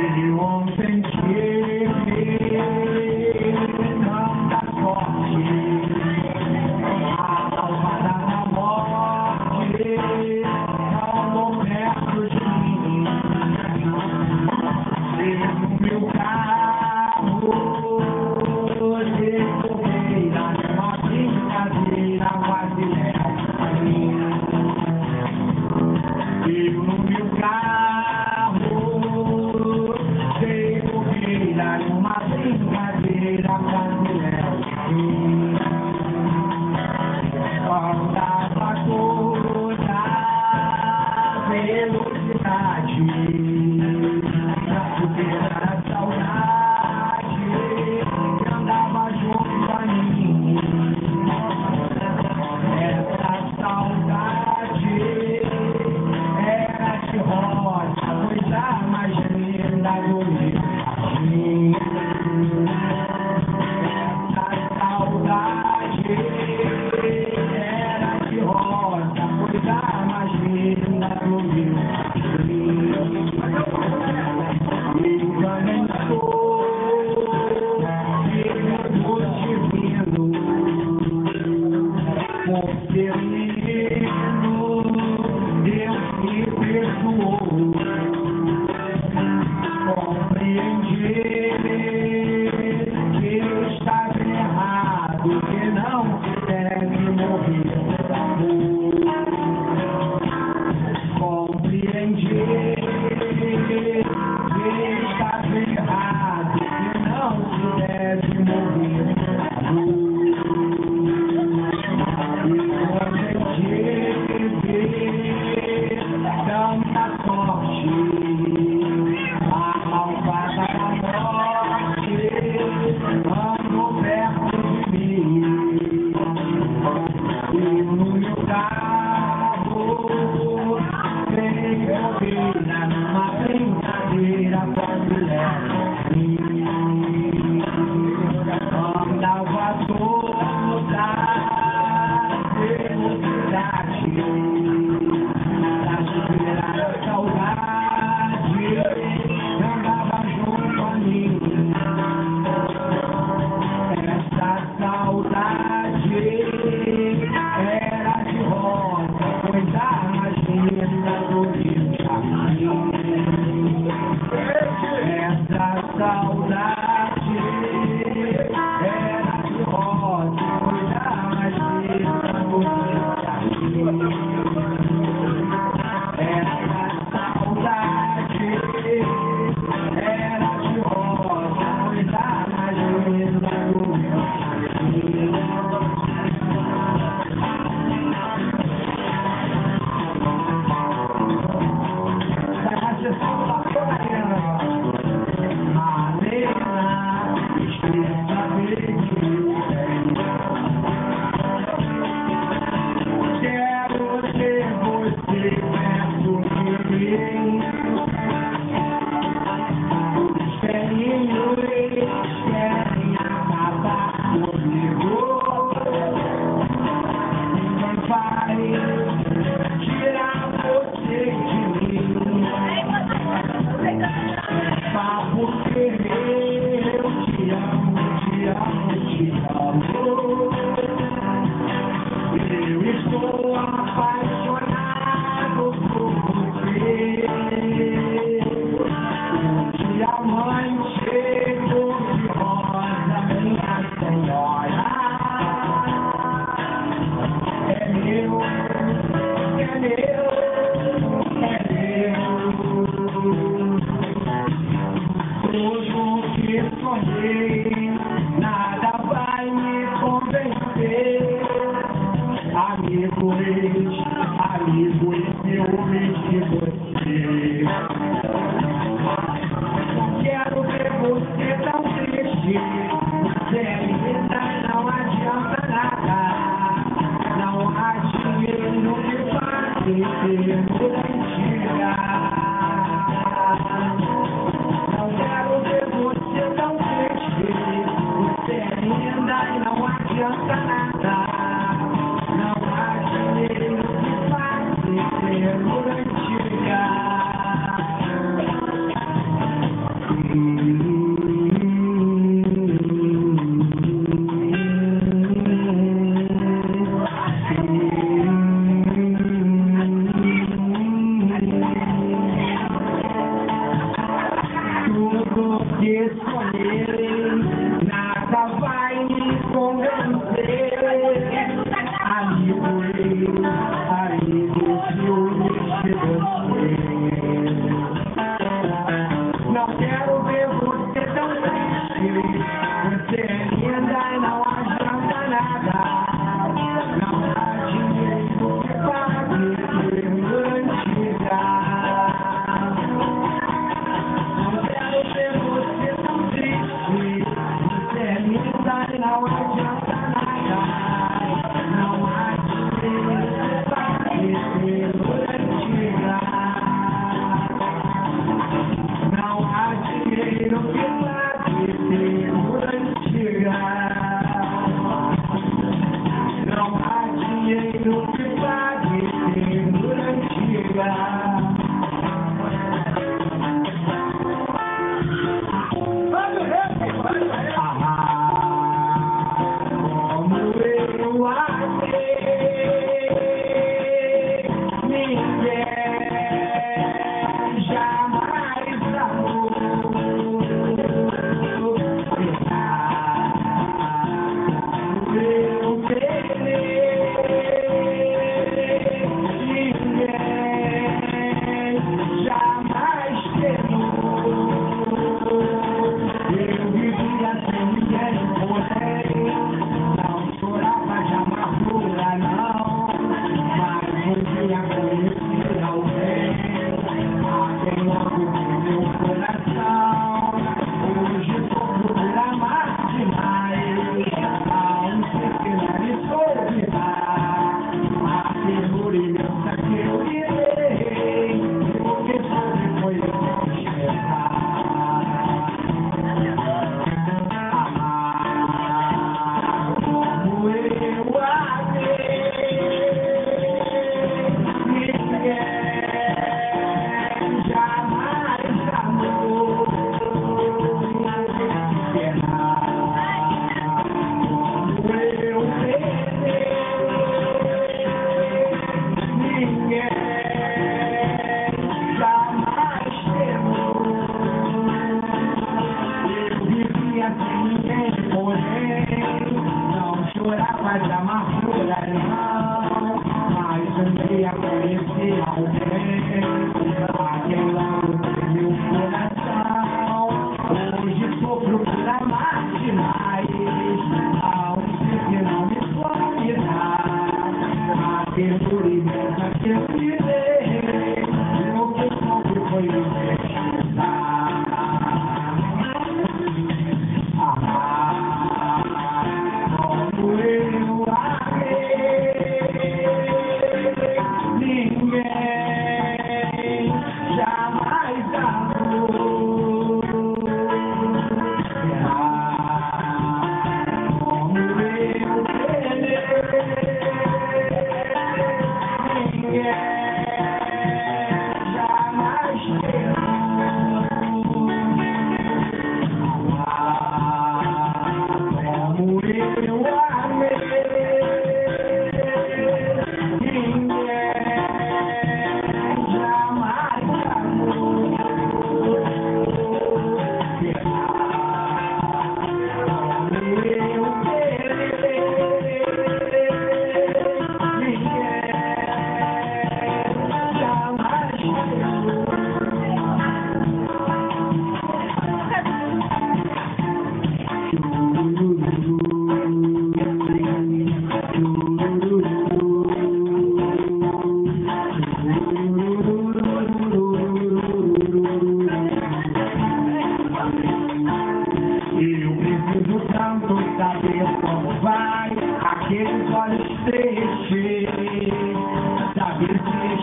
you you all things out loud.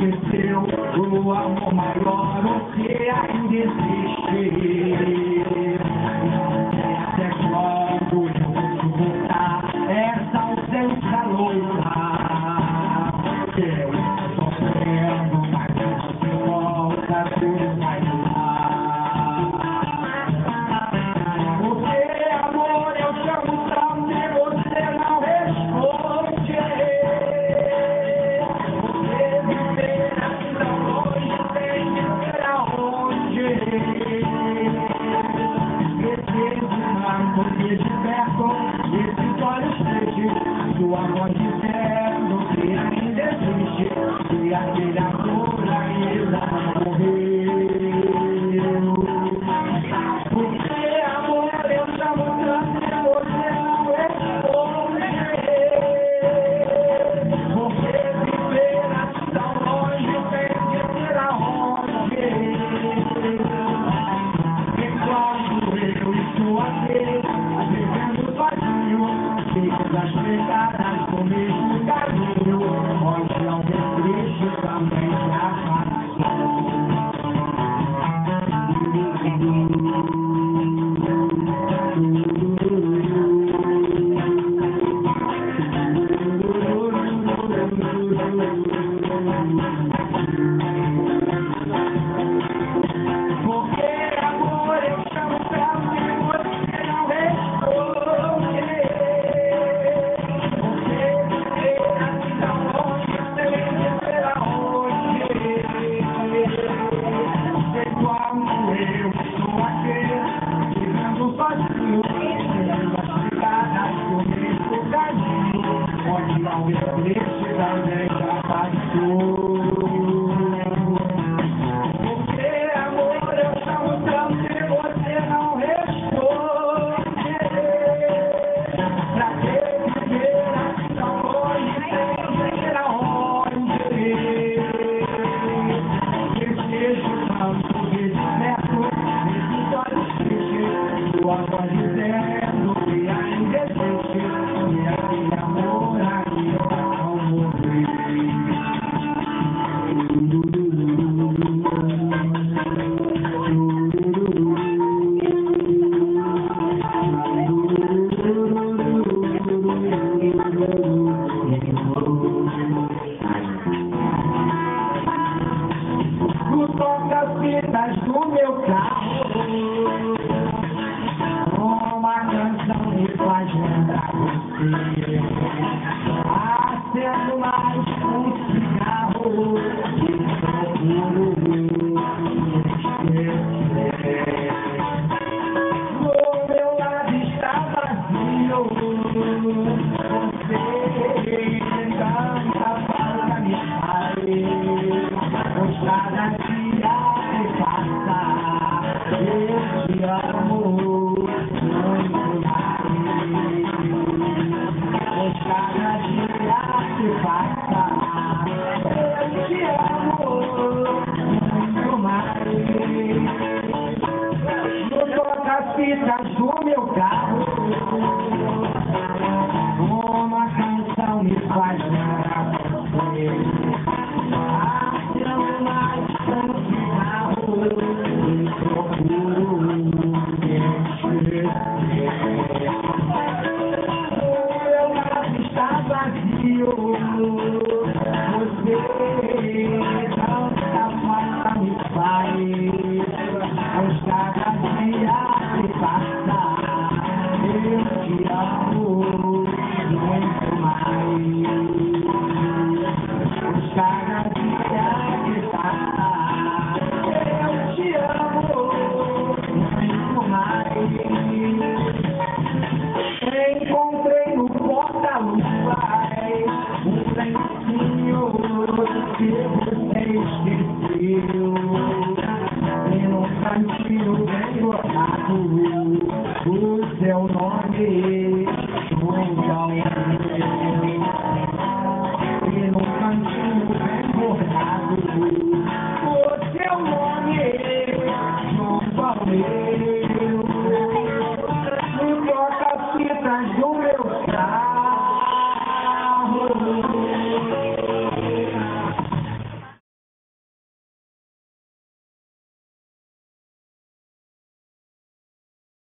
Esqueceu o amor maior se ainda existe. do meu carro. Uma canção me faz lembrar você Acendo mais um cigarro. E procuro No meu lado está vazio. Você canta para me fazer Gostar da away.